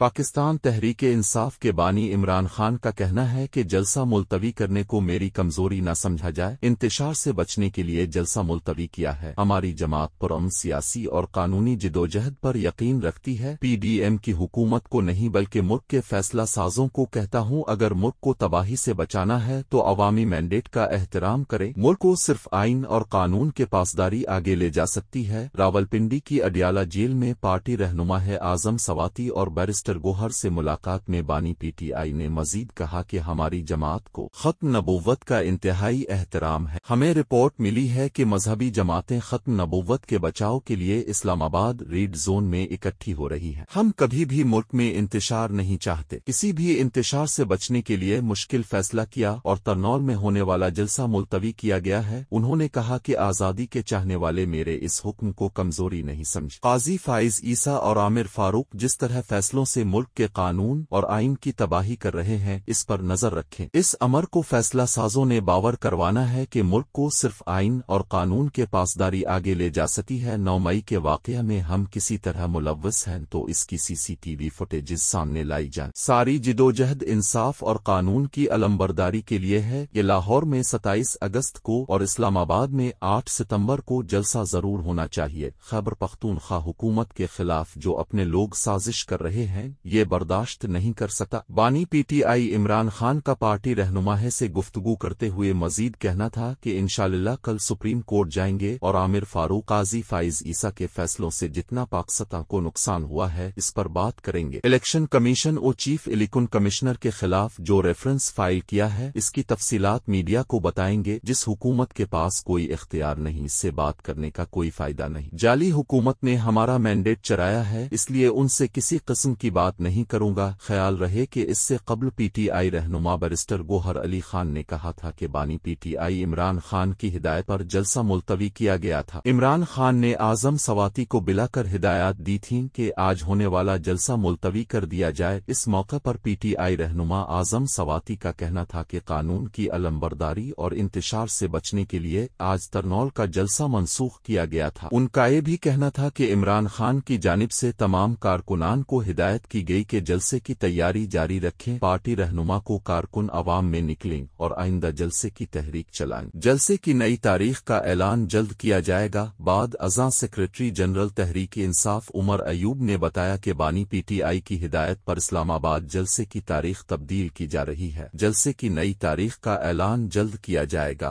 پاکستان تحریک انصاف کے بانی عمران خان کا کہنا ہے کہ جلسہ ملتوی کرنے کو میری کمزوری نہ سمجھا جائے، انتشار سے بچنے کے لیے جلسہ ملتوی کیا ہے۔ ہماری جماعت پرم سیاسی اور قانونی جدوجہد پر یقین رکھتی ہے۔ پی ڈی ایم کی حکومت کو نہیں بلکہ ملک کے فیصلہ سازوں کو کہتا ہوں، اگر ملک کو تباہی سے بچانا ہے تو عوامی مینڈیٹ کا احترام کرے۔ ملک کو صرف آئین اور قانون کے پاسداری آگے لے جا سکتی ہے۔ راول پنڈی کی اڈیالہ جیل میں پارٹی رہنما ہے اعظم سواتی اور بیرسٹر گوہر سے ملاقات میں بانی پی ٹی آئی نے مزید کہا کہ ہماری جماعت کو ختم نبوت کا انتہائی احترام ہے۔ ہمیں رپورٹ ملی ہے کہ مذہبی جماعتیں ختم نبوت کے بچاؤ کے لیے اسلام آباد ریڈ زون میں اکٹھی ہو رہی ہیں۔ ہم کبھی بھی ملک میں انتشار نہیں چاہتے۔ کسی بھی انتشار سے بچنے کے لیے مشکل فیصلہ کیا اور ترنول میں ہونے والا جلسہ ملتوی کیا گیا ہے۔ انہوں نے کہا کہ آزادی کے چاہنے والے میرے اس حکم کو کمزوری نہیں سمجھ۔ قاضی فائز عیسیٰ اور عامر فاروق جس طرح فیصلوں سے ملک کے قانون اور آئین کی تباہی کر رہے ہیں، اس پر نظر رکھیں۔ اس امر کو فیصلہ سازوں نے باور کروانا ہے کہ ملک کو صرف آئین اور قانون کے پاسداری آگے لے جا سکتی ہے۔ نو مئی کے واقعہ میں ہم کسی طرح ملوث ہیں تو اس کی سی سی ٹی وی فوٹیجز سامنے لائی جائیں ساری جدوجہد انصاف اور قانون کی علمبرداری کے لیے ہے یہ لاہور میں ستائیس اگست کو اور اسلام آباد میں آٹھ ستمبر کو جلسہ ضرور ہونا چاہیے۔ خیبر پختونخوا حکومت کے خلاف جو اپنے لوگ سازش کر رہے ہیں یہ برداشت نہیں کر سکتا۔ بانی P T I Imran Khan کا پارٹی رہنما ہے سے گفتگو کرتے ہوئے مزید کہنا تھا کہ انشاءاللہ کل سپریم کورٹ جائیں گے اور عامر فاروق قاضی فائز عیسیٰ کے فیصلوں سے جتنا پاکستان کو نقصان ہوا ہے اس پر بات کریں گے۔ الیکشن کمیشن اور چیف الیکن کمشنر کے خلاف جو ریفرنس فائل کیا ہے اس کی تفصیلات میڈیا کو بتائیں گے جس حکومت کے پاس کوئی اختیار نہیں، اس سے بات کرنے کا کوئی فائدہ نہیں۔ جعلی حکومت نے ہمارا مینڈیٹ چرایا ہے، اس لیے ان سے کسی قسم کی بات نہیں کروں گا، خیال رہے کہ اس سے قبل پی ٹی آئی رہنما برسٹر گوہر علی خان نے کہا تھا کہ بانی P T I Imran Khan کی ہدایت پر جلسہ ملتوی کیا گیا تھا۔ عمران خان نے اعظم سواتی کو بلا کر ہدایات دی تھیں کہ آج ہونے والا جلسہ ملتوی کر دیا جائے۔ اس موقع پر پی ٹی آئی رہنما اعظم سواتی کا کہنا تھا کہ قانون کی علمبرداری اور انتشار سے بچنے کے لیے آج ترنول کا جلسہ منسوخ کیا گیا تھا۔ ان کا یہ بھی کہنا تھا کہ عمران خان کی جانب سے تمام کارکنان کو ہدایت ہدایت کی گئی کہ جلسے کی تیاری جاری رکھیں، پارٹی رہنما کو کارکن عوام میں نکلیں اور آئندہ جلسے کی تحریک چلائیں۔ جلسے کی نئی تاریخ کا اعلان جلد کیا جائے گا۔ بعد ازاں سیکرٹری جنرل تحریک انصاف عمر ایوب نے بتایا کہ بانی پی ٹی آئی کی ہدایت پر اسلام آباد جلسے کی تاریخ تبدیل کی جا رہی ہے۔ جلسے کی نئی تاریخ کا اعلان جلد کیا جائے گا۔